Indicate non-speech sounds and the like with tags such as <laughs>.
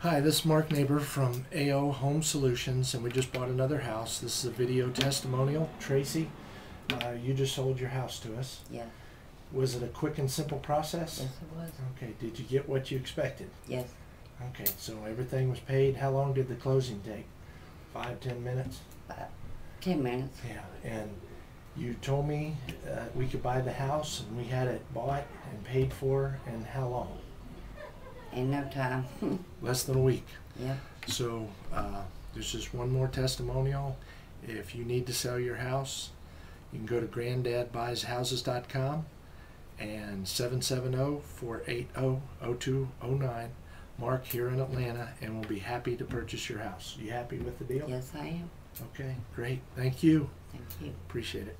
Hi, this is Mark Neighbor from AO Home Solutions, and we just bought another house. This is a video testimonial. Tracy, uh, you just sold your house to us. Yeah, Was it a quick and simple process? yes it was. Okay, did you get what you expected? Yes, Okay, so everything was paid. How long did the closing take? Five, ten minutes? about ten minutes. Yeah, and you told me uh, we could buy the house, and we had it bought and paid for, and how long? In no time. <laughs> Less than a week. yep. So uh, there's just one more testimonial. If you need to sell your house, you can go to granddadbuyshouses.com and 770-480-0209. Mark here in Atlanta, and we'll be happy to purchase your house. You happy with the deal? Yes, I am. Okay, great. Thank you. Thank you. Appreciate it.